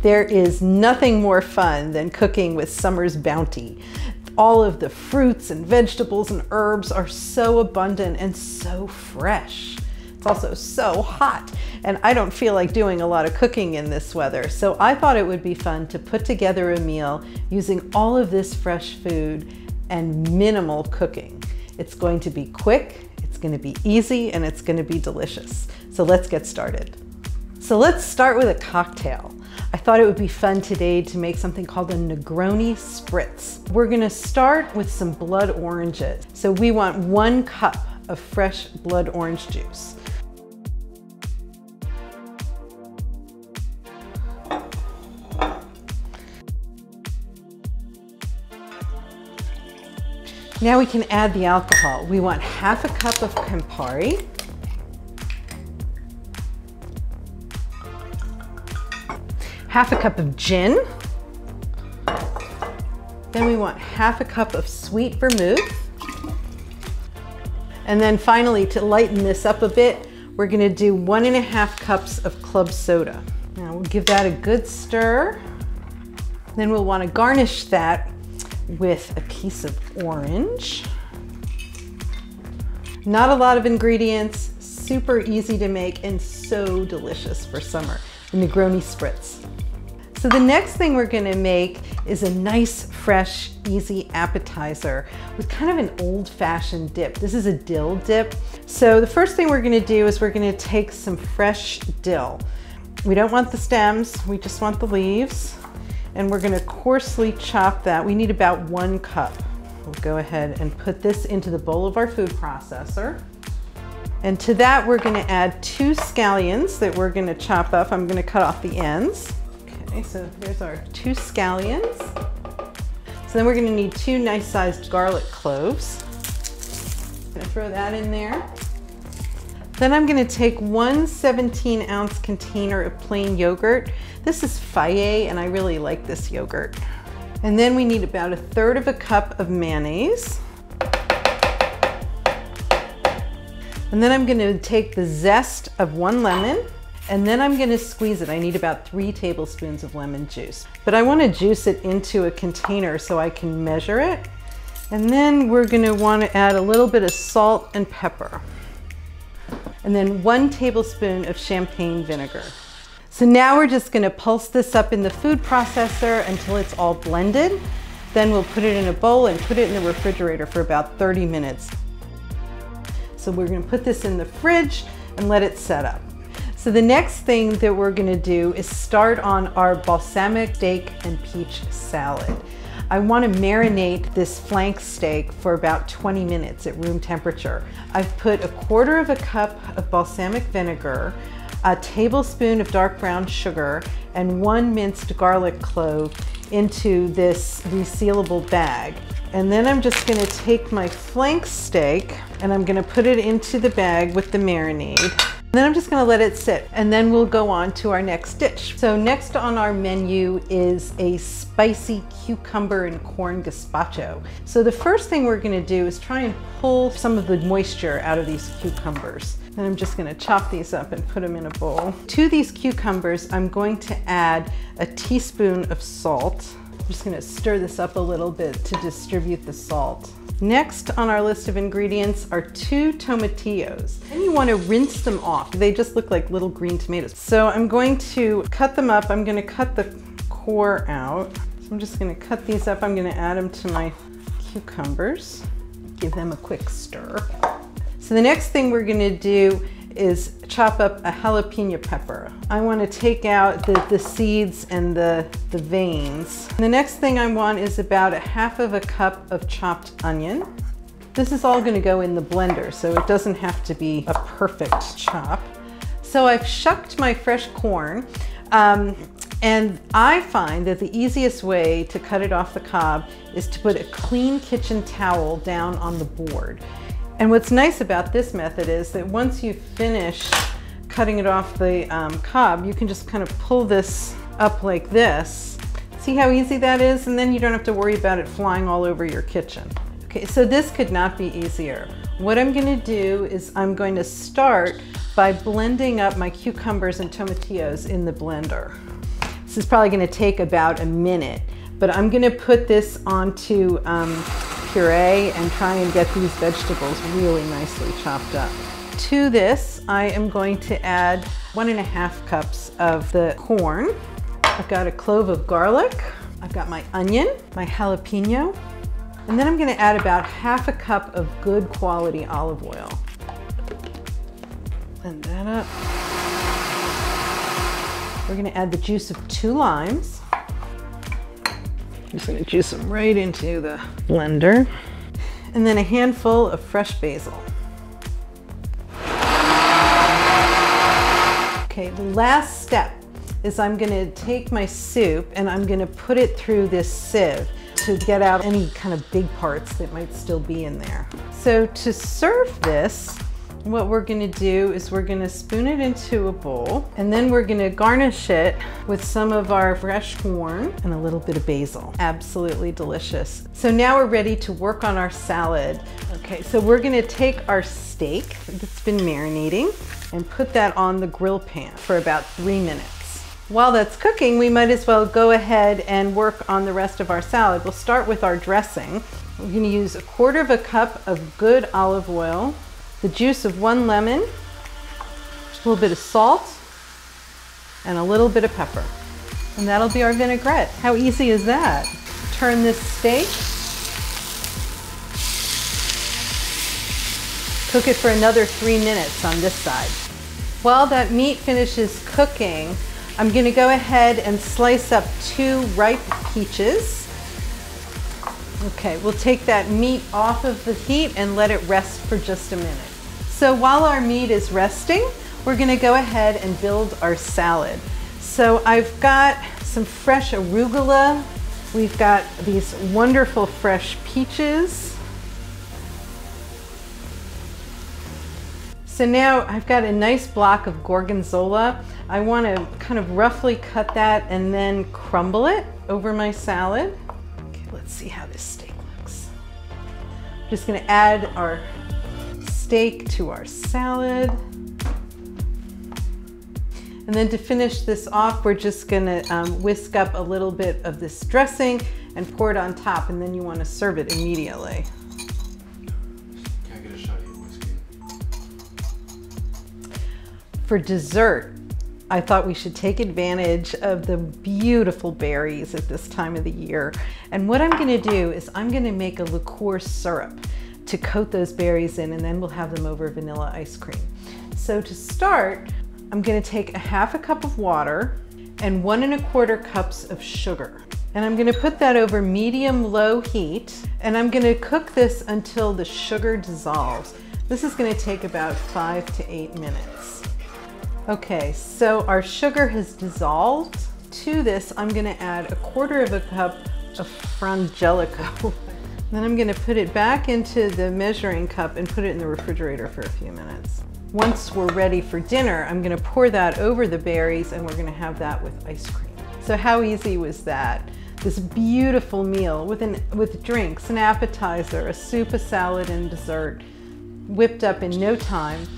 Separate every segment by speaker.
Speaker 1: There is nothing more fun than cooking with summer's bounty. All of the fruits and vegetables and herbs are so abundant and so fresh. It's also so hot and I don't feel like doing a lot of cooking in this weather. So I thought it would be fun to put together a meal using all of this fresh food and minimal cooking. It's going to be quick, it's going to be easy, and it's going to be delicious. So let's get started. So let's start with a cocktail. I thought it would be fun today to make something called a Negroni Spritz. We're gonna start with some blood oranges. So we want one cup of fresh blood orange juice. Now we can add the alcohol. We want half a cup of Campari, half a cup of gin. Then we want half a cup of sweet vermouth. And then finally, to lighten this up a bit, we're gonna do one and a half cups of club soda. Now we'll give that a good stir. Then we'll wanna garnish that with a piece of orange. Not a lot of ingredients, super easy to make and so delicious for summer. The Negroni Spritz. So the next thing we're gonna make is a nice, fresh, easy appetizer with kind of an old-fashioned dip. This is a dill dip. So the first thing we're gonna do is we're gonna take some fresh dill. We don't want the stems, we just want the leaves. And we're gonna coarsely chop that. We need about one cup. We'll go ahead and put this into the bowl of our food processor. And to that, we're gonna add two scallions that we're gonna chop up. I'm gonna cut off the ends. Okay, so there's our two scallions. So then we're gonna need two nice sized garlic cloves. Gonna throw that in there. Then I'm gonna take one 17 ounce container of plain yogurt. This is Fage and I really like this yogurt. And then we need about a third of a cup of mayonnaise. And then I'm gonna take the zest of one lemon and then I'm gonna squeeze it. I need about three tablespoons of lemon juice. But I wanna juice it into a container so I can measure it. And then we're gonna wanna add a little bit of salt and pepper. And then one tablespoon of champagne vinegar. So now we're just gonna pulse this up in the food processor until it's all blended. Then we'll put it in a bowl and put it in the refrigerator for about 30 minutes. So we're gonna put this in the fridge and let it set up. So the next thing that we're gonna do is start on our balsamic steak and peach salad. I wanna marinate this flank steak for about 20 minutes at room temperature. I've put a quarter of a cup of balsamic vinegar, a tablespoon of dark brown sugar, and one minced garlic clove into this resealable bag. And then I'm just gonna take my flank steak and I'm gonna put it into the bag with the marinade. Then I'm just gonna let it sit and then we'll go on to our next dish. So next on our menu is a spicy cucumber and corn gazpacho. So the first thing we're gonna do is try and pull some of the moisture out of these cucumbers. And I'm just gonna chop these up and put them in a bowl. To these cucumbers, I'm going to add a teaspoon of salt. I'm just gonna stir this up a little bit to distribute the salt. Next on our list of ingredients are two tomatillos. And you wanna rinse them off. They just look like little green tomatoes. So I'm going to cut them up. I'm gonna cut the core out. So I'm just gonna cut these up. I'm gonna add them to my cucumbers. Give them a quick stir. So the next thing we're gonna do is chop up a jalapeno pepper. I want to take out the, the seeds and the, the veins. The next thing I want is about a half of a cup of chopped onion. This is all going to go in the blender, so it doesn't have to be a perfect chop. So I've shucked my fresh corn. Um, and I find that the easiest way to cut it off the cob is to put a clean kitchen towel down on the board. And what's nice about this method is that once you finish cutting it off the um, cob, you can just kind of pull this up like this. See how easy that is? And then you don't have to worry about it flying all over your kitchen. Okay, so this could not be easier. What I'm gonna do is I'm going to start by blending up my cucumbers and tomatillos in the blender. This is probably gonna take about a minute, but I'm gonna put this onto um, puree and try and get these vegetables really nicely chopped up. To this, I am going to add one and a half cups of the corn. I've got a clove of garlic. I've got my onion, my jalapeno, and then I'm gonna add about half a cup of good quality olive oil. Blend that up. We're gonna add the juice of two limes. I'm just gonna juice them right into the blender. And then a handful of fresh basil. Okay, the last step is I'm gonna take my soup and I'm gonna put it through this sieve to get out any kind of big parts that might still be in there. So to serve this, what we're gonna do is we're gonna spoon it into a bowl and then we're gonna garnish it with some of our fresh corn and a little bit of basil. Absolutely delicious. So now we're ready to work on our salad. Okay, so we're gonna take our steak that's been marinating and put that on the grill pan for about three minutes. While that's cooking, we might as well go ahead and work on the rest of our salad. We'll start with our dressing. We're gonna use a quarter of a cup of good olive oil, the juice of one lemon, a little bit of salt, and a little bit of pepper. And that'll be our vinaigrette. How easy is that? Turn this steak, cook it for another three minutes on this side. While that meat finishes cooking, I'm gonna go ahead and slice up two ripe peaches. Okay, we'll take that meat off of the heat and let it rest for just a minute. So while our meat is resting, we're gonna go ahead and build our salad. So I've got some fresh arugula. We've got these wonderful fresh peaches. So now I've got a nice block of gorgonzola. I want to kind of roughly cut that and then crumble it over my salad. Let's see how this steak looks. I'm just going to add our steak to our salad. And then to finish this off, we're just gonna um, whisk up a little bit of this dressing and pour it on top, and then you wanna serve it immediately. For dessert, I thought we should take advantage of the beautiful berries at this time of the year. And what I'm gonna do is I'm gonna make a liqueur syrup to coat those berries in and then we'll have them over vanilla ice cream. So to start, I'm gonna take a half a cup of water and one and a quarter cups of sugar. And I'm gonna put that over medium low heat and I'm gonna cook this until the sugar dissolves. This is gonna take about five to eight minutes. Okay, so our sugar has dissolved. To this, I'm gonna add a quarter of a cup of Frangelico. then I'm gonna put it back into the measuring cup and put it in the refrigerator for a few minutes. Once we're ready for dinner, I'm gonna pour that over the berries and we're gonna have that with ice cream. So how easy was that? This beautiful meal with, an, with drinks, an appetizer, a soup, a salad, and dessert, whipped up in no time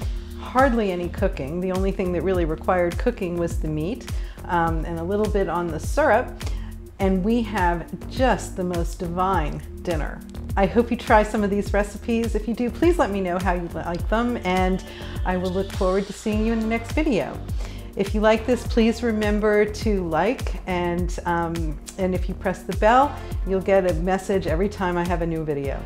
Speaker 1: hardly any cooking. The only thing that really required cooking was the meat um, and a little bit on the syrup. And we have just the most divine dinner. I hope you try some of these recipes. If you do, please let me know how you like them and I will look forward to seeing you in the next video. If you like this, please remember to like and, um, and if you press the bell, you'll get a message every time I have a new video.